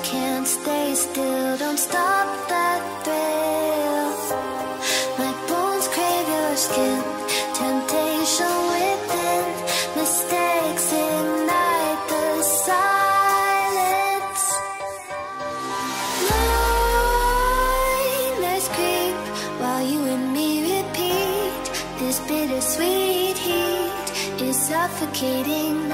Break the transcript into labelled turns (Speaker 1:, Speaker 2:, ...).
Speaker 1: Can't stay still, don't stop that thrill. My bones crave your skin, temptation within. Mistakes ignite the silence. Nightmares creep while you and me repeat. This bittersweet heat is suffocating